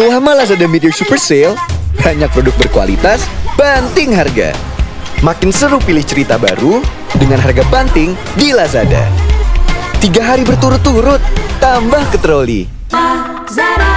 Selama Lazada Media Super Sale, banyak produk berkualitas, banting harga. Makin seru pilih cerita baru dengan harga banting di Lazada. Tiga hari berturut-turut, tambah ke troli. Lazada. Ah,